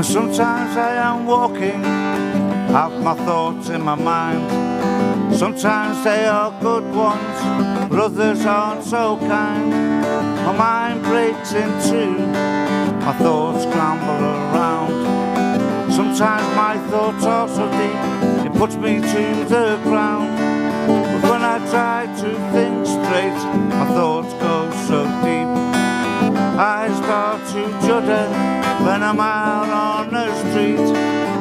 And sometimes I am walking, have my thoughts in my mind. Sometimes they are good ones, but others aren't so kind. My mind breaks in two, my thoughts scramble around. Sometimes my thoughts are so deep, it puts me to the ground. I'm out on the street.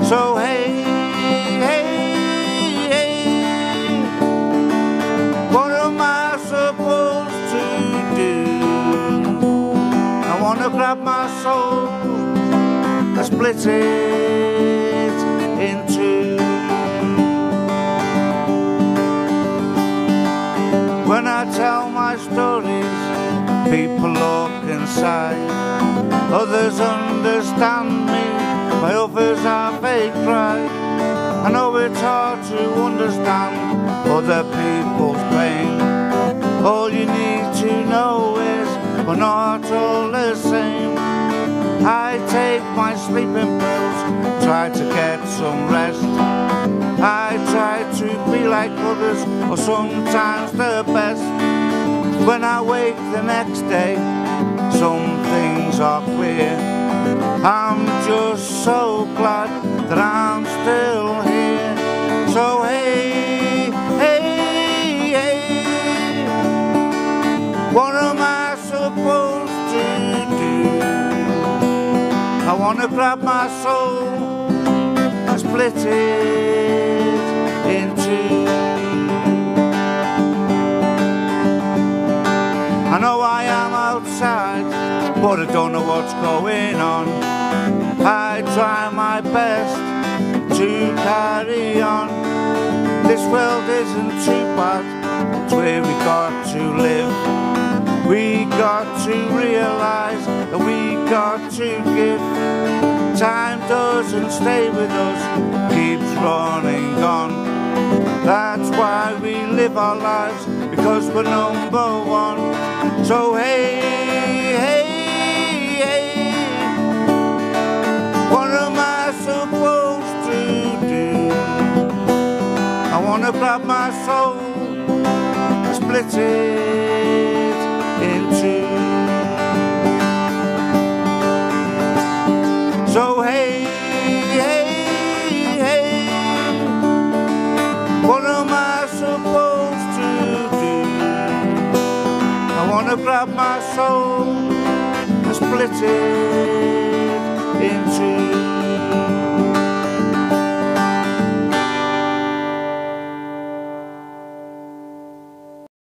So hey, hey, hey, what am I supposed to do? I wanna grab my soul and split it in two. When I tell my stories, people look inside. Others understand me, my others have a cry. I know it's hard to understand other people's pain. All you need to know is we're not all the same. I take my sleeping pills, try to get some rest. I try to be like others, or sometimes the best. When I wake the next day, some things are clear. I'm just so glad that I'm still here. So hey, hey, hey, what am I supposed to do? I wanna grab my soul and split it outside, but I don't know what's going on. I try my best to carry on. This world isn't too bad, it's where we got to live. We got to realize that we got to give. Time doesn't stay with us, keeps running on. That's why we live our lives, because we're number one. So hey, hey, hey, what am I supposed to do? I wanna grab my soul, split it Grab my soul split it in two.